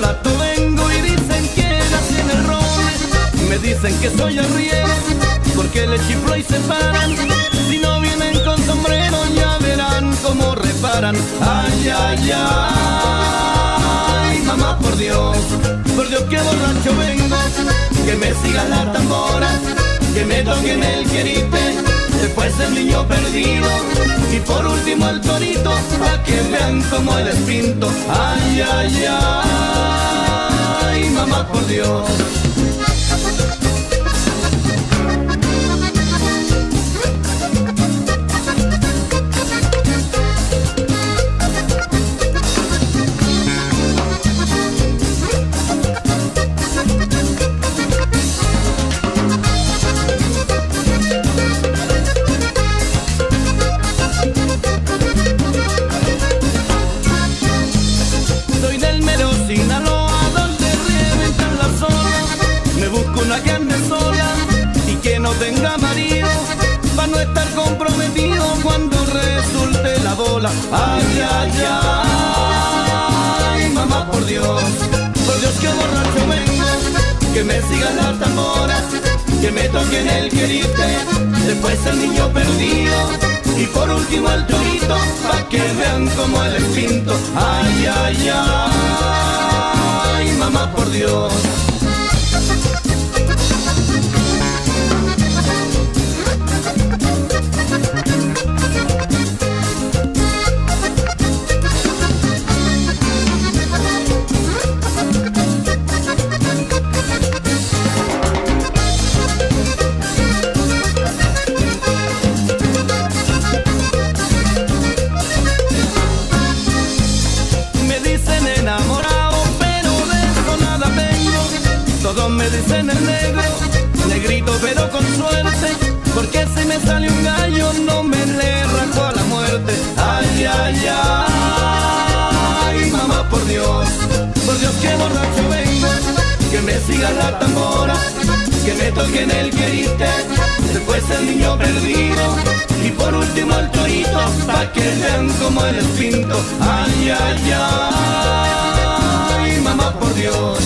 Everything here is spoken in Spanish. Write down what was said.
la dicen que soy arriero porque le chiflo y se paran. Si no vienen con sombrero ya verán cómo reparan. Ay, ay, ay, mamá por Dios, por Dios que borracho vengo, que me siga la tambora, que me toquen el querite, después el niño perdido y por último el torito, para que vean como el espinto. Ay, ay, ay, mamá por Dios. Tenga marido, para no estar comprometido cuando resulte la bola. Ay, ay, ay, mamá por Dios, por Dios que borracho vengo, que me siga la tambora, que me toquen el querite, después el niño perdido. Y por último el torito, pa' que vean como el espinto. Ay, ay, ay, mamá por Dios. Todos me dicen el negro, negrito pero con suerte, porque si me sale un gallo no me le arrancó a la muerte. Ay, ay, ay, mamá por Dios, por Dios que borracho vengo, que me siga la tambora, que me toquen el querite, después el niño perdido, y por último el torito, pa' que vean como el espinto. Ay, ay, ay, mamá por Dios.